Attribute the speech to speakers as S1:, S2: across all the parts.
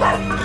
S1: 快跑！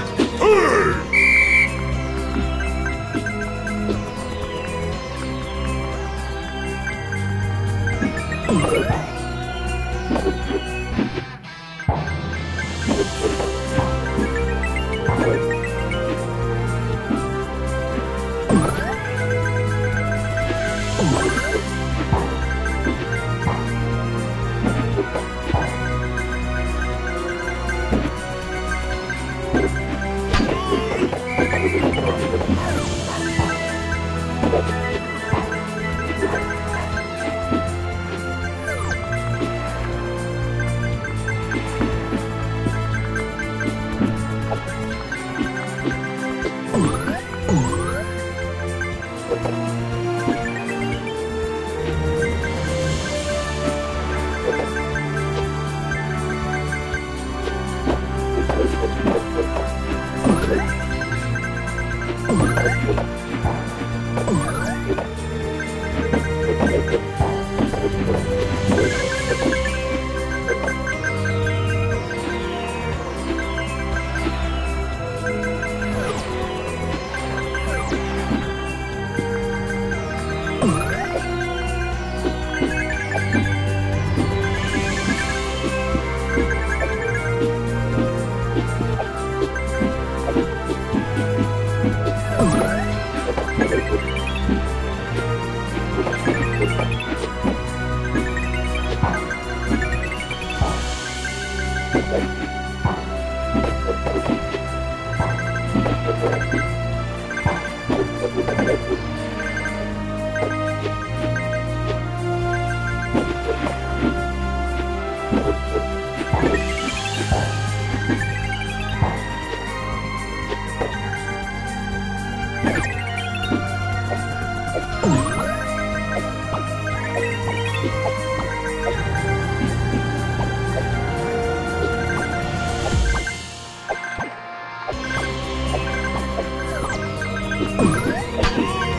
S1: Thank you.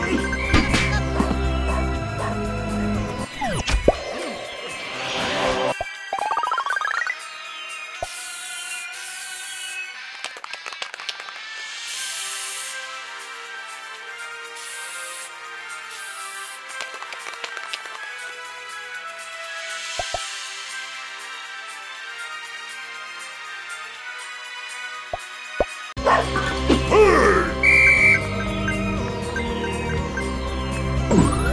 S1: Ooh.